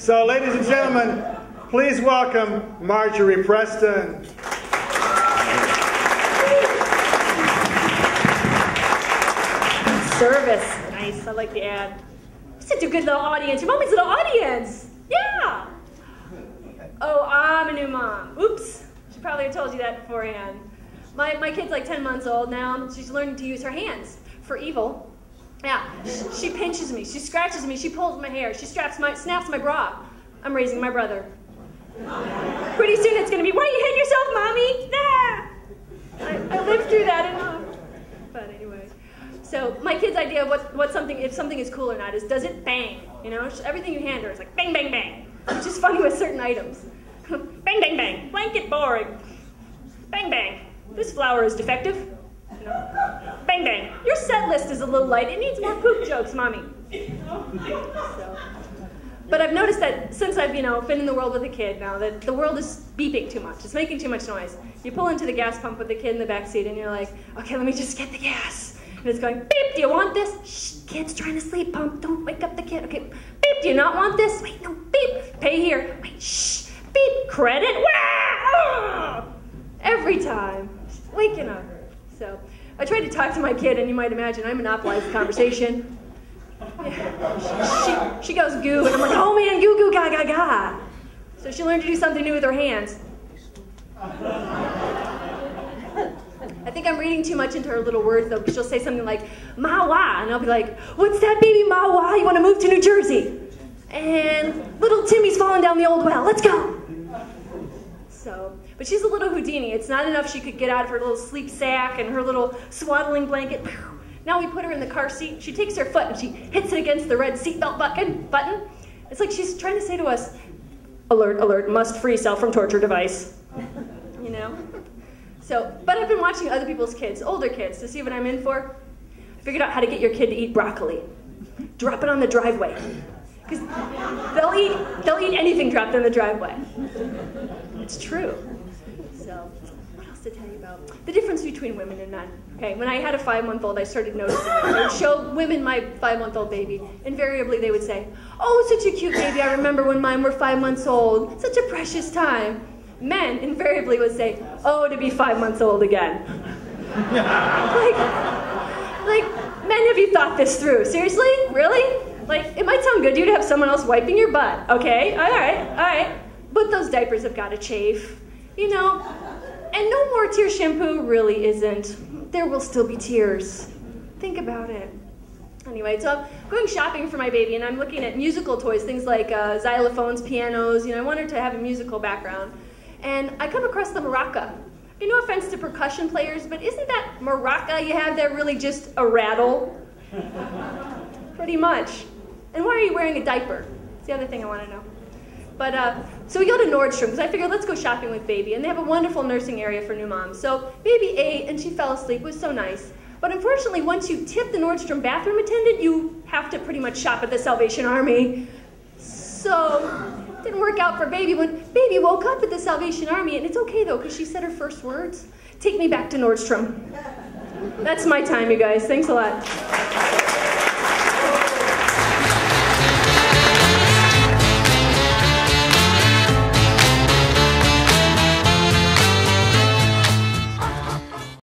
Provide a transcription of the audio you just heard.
So, ladies and gentlemen, please welcome Marjorie Preston. Service. Nice. I like the ad. Such a good little audience. Your mommy's a little audience. Yeah. Oh, I'm a new mom. Oops. She probably told you that beforehand. My, my kid's like 10 months old now. She's learning to use her hands for evil. Yeah. She pinches me. She scratches me. She pulls my hair. She straps my, snaps my bra. I'm raising my brother. Pretty soon it's to be, why you hit yourself, mommy? Nah. I, I lived through that enough. But anyway. So my kid's idea of what, what something, if something is cool or not, is does it bang? You know, everything you hand her is like bang, bang, bang, which is funny with certain items. bang, bang, bang, blanket boring. Bang, bang, this flower is defective. Bang, bang, list is a little light. It needs more poop jokes, mommy. So. But I've noticed that since I've, you know, been in the world with a kid now, that the world is beeping too much. It's making too much noise. You pull into the gas pump with the kid in the back seat, and you're like, okay, let me just get the gas. And it's going, beep, do you want this? Shh, kid's trying to sleep, pump, don't wake up the kid. Okay, beep, do you not want this? Wait, no, beep, pay here. Wait, shh, beep, credit, Wah! Every time, waking up. So I tried to talk to my kid, and you might imagine I monopolize the conversation. She, she goes goo, and I'm like, oh man, goo goo ga ga ga. So she learned to do something new with her hands. I think I'm reading too much into her little words though, she'll say something like, Mawa, and I'll be like, what's that, baby Mawa? You want to move to New Jersey? And little Timmy's falling down the old well. Let's go. So, but she's a little Houdini. It's not enough she could get out of her little sleep sack and her little swaddling blanket. Now we put her in the car seat. She takes her foot and she hits it against the red seatbelt button. Button. It's like she's trying to say to us, "Alert! Alert! Must free self from torture device." you know. So, but I've been watching other people's kids, older kids, to see what I'm in for. Figured out how to get your kid to eat broccoli. Drop it on the driveway. Because they'll eat, they'll eat anything dropped in the driveway. It's true. So, what else to tell you about? The difference between women and men. Okay, when I had a five-month-old, I started noticing it. I would show women my five-month-old baby. Invariably, they would say, "Oh, such a cute baby! I remember when mine were five months old. Such a precious time." men invariably would say, oh, to be five months old again. like, like, men, have you thought this through? Seriously? Really? Like, it might sound good to you to have someone else wiping your butt, okay? All right, all right. But those diapers have got to chafe, you know? And no more tear shampoo really isn't. There will still be tears. Think about it. Anyway, so I'm going shopping for my baby, and I'm looking at musical toys, things like uh, xylophones, pianos. You know, I want her to have a musical background and I come across the maraca. And no offense to percussion players, but isn't that maraca you have there really just a rattle? Pretty much. And why are you wearing a diaper? It's the other thing I want to know. But uh, so we go to Nordstrom because I figured let's go shopping with baby, and they have a wonderful nursing area for new moms. So baby ate and she fell asleep. It was so nice. But unfortunately, once you tip the Nordstrom bathroom attendant, you have to pretty much shop at the Salvation Army. So didn't work out for baby when baby woke up at the Salvation Army, and it's okay though, because she said her first words. Take me back to Nordstrom. That's my time, you guys. Thanks a lot.